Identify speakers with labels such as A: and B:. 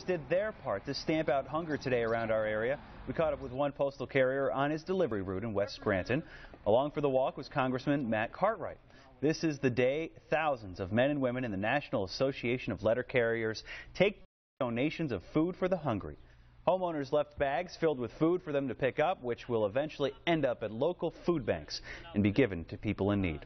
A: Drivers did their part to stamp out hunger today around our area. We caught up with one postal carrier on his delivery route in West Scranton. Along for the walk was Congressman Matt Cartwright. This is the day thousands of men and women in the National Association of Letter Carriers take donations of food for the hungry. Homeowners left bags filled with food for them to pick up, which will eventually end up at local food banks and be given to people in need.